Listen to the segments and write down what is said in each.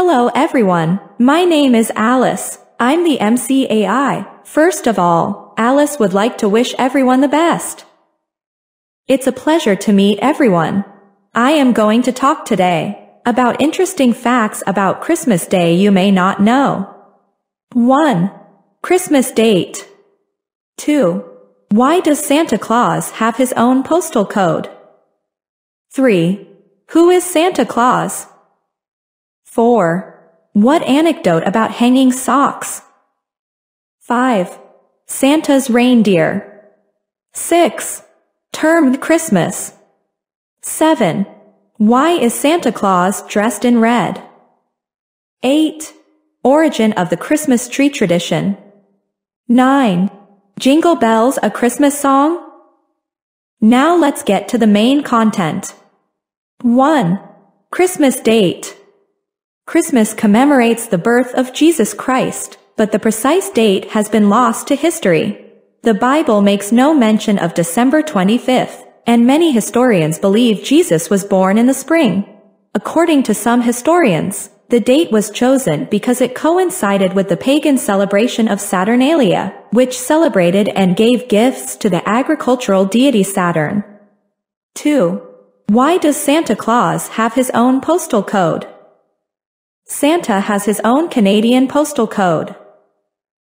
Hello everyone, my name is Alice. I'm the MCAI. First of all, Alice would like to wish everyone the best. It's a pleasure to meet everyone. I am going to talk today about interesting facts about Christmas Day you may not know. 1. Christmas date. 2. Why does Santa Claus have his own postal code? 3. Who is Santa Claus? 4. What anecdote about hanging socks? 5. Santa's reindeer. 6. Termed Christmas. 7. Why is Santa Claus dressed in red? 8. Origin of the Christmas tree tradition. 9. Jingle Bells a Christmas song? Now let's get to the main content. 1. Christmas date. Christmas commemorates the birth of Jesus Christ, but the precise date has been lost to history. The Bible makes no mention of December 25th, and many historians believe Jesus was born in the spring. According to some historians, the date was chosen because it coincided with the pagan celebration of Saturnalia, which celebrated and gave gifts to the agricultural deity Saturn. 2. Why does Santa Claus have his own postal code? Santa has his own Canadian postal code.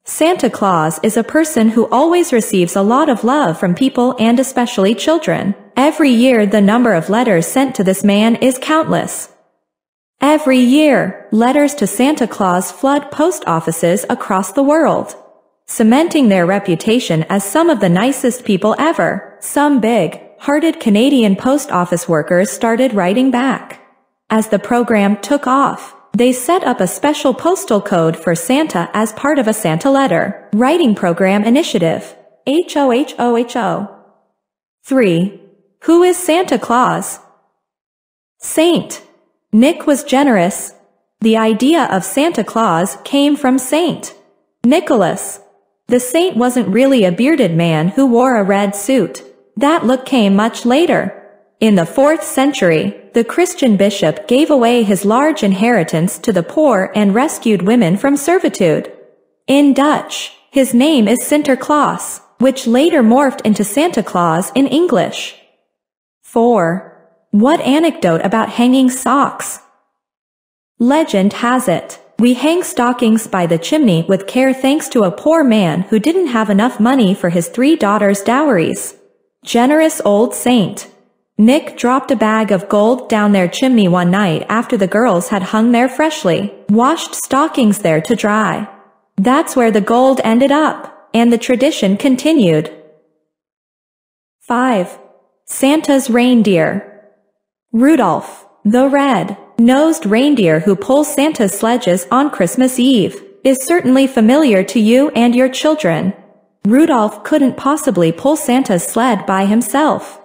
Santa Claus is a person who always receives a lot of love from people and especially children. Every year the number of letters sent to this man is countless. Every year, letters to Santa Claus flood post offices across the world, cementing their reputation as some of the nicest people ever. Some big, hearted Canadian post office workers started writing back. As the program took off, they set up a special postal code for Santa as part of a Santa letter writing program initiative. HOHOHO. 3. Who is Santa Claus? Saint. Nick was generous. The idea of Santa Claus came from Saint Nicholas. The saint wasn't really a bearded man who wore a red suit. That look came much later. In the 4th century, the Christian bishop gave away his large inheritance to the poor and rescued women from servitude. In Dutch, his name is Sinterklaas, which later morphed into Santa Claus in English. 4. What anecdote about hanging socks? Legend has it, we hang stockings by the chimney with care thanks to a poor man who didn't have enough money for his three daughters' dowries. Generous old saint. Nick dropped a bag of gold down their chimney one night after the girls had hung their freshly washed stockings there to dry. That's where the gold ended up, and the tradition continued. 5. Santa's Reindeer Rudolph, the red-nosed reindeer who pulls Santa's sledges on Christmas Eve, is certainly familiar to you and your children. Rudolph couldn't possibly pull Santa's sled by himself.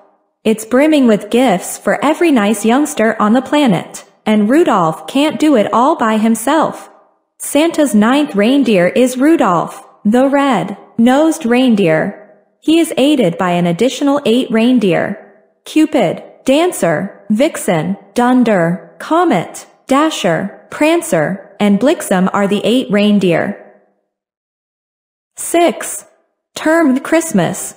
It's brimming with gifts for every nice youngster on the planet, and Rudolph can't do it all by himself. Santa's ninth reindeer is Rudolph, the red-nosed reindeer. He is aided by an additional eight reindeer. Cupid, Dancer, Vixen, Dunder, Comet, Dasher, Prancer, and Blitzen are the eight reindeer. 6 Termed Christmas.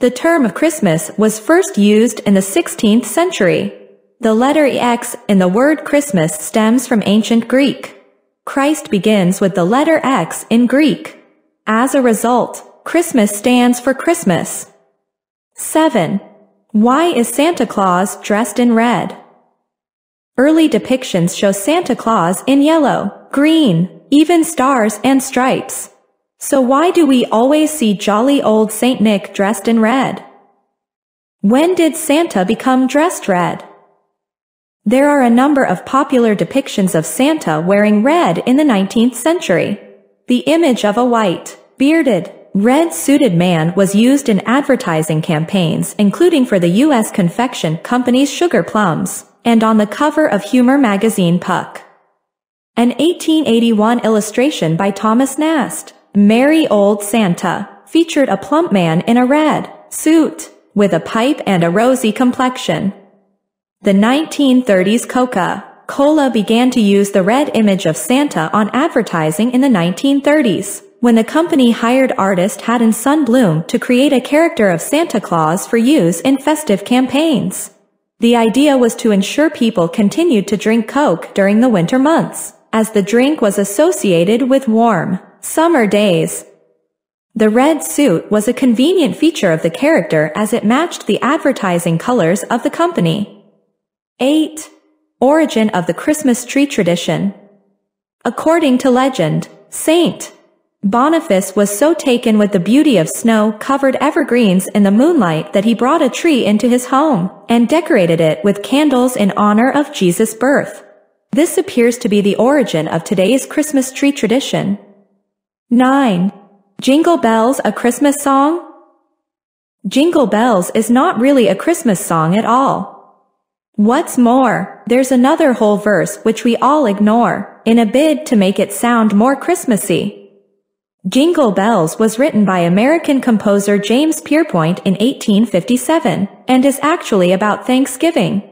The term of Christmas was first used in the 16th century. The letter X in the word Christmas stems from ancient Greek. Christ begins with the letter X in Greek. As a result, Christmas stands for Christmas. 7. Why is Santa Claus dressed in red? Early depictions show Santa Claus in yellow, green, even stars and stripes. So why do we always see jolly old Saint Nick dressed in red? When did Santa become dressed red? There are a number of popular depictions of Santa wearing red in the 19th century. The image of a white, bearded, red-suited man was used in advertising campaigns including for the U.S. confection company's Sugar Plums, and on the cover of humor magazine Puck. An 1881 illustration by Thomas Nast Merry Old Santa featured a plump man in a red suit with a pipe and a rosy complexion. The 1930s Coca Cola began to use the red image of Santa on advertising in the 1930s, when the company hired artist Haddon Sundblom to create a character of Santa Claus for use in festive campaigns. The idea was to ensure people continued to drink Coke during the winter months, as the drink was associated with warm, summer days. The red suit was a convenient feature of the character as it matched the advertising colors of the company. 8. Origin of the Christmas tree tradition. According to legend, Saint Boniface was so taken with the beauty of snow-covered evergreens in the moonlight that he brought a tree into his home and decorated it with candles in honor of Jesus' birth. This appears to be the origin of today's Christmas tree tradition. 9. Jingle Bells a Christmas song? Jingle Bells is not really a Christmas song at all. What's more, there's another whole verse which we all ignore, in a bid to make it sound more Christmassy. Jingle Bells was written by American composer James Pierpont in 1857, and is actually about Thanksgiving.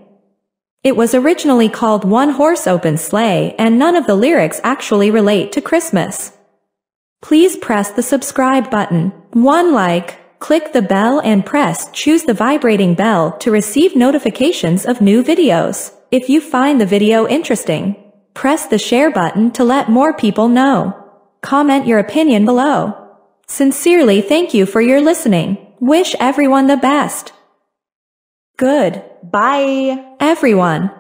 It was originally called One Horse Open Sleigh and none of the lyrics actually relate to Christmas. Please press the subscribe button, one like, click the bell and press choose the vibrating bell to receive notifications of new videos. If you find the video interesting, press the share button to let more people know. Comment your opinion below. Sincerely thank you for your listening. Wish everyone the best. Good. Bye. Everyone.